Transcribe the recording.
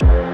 Show.